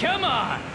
Come on!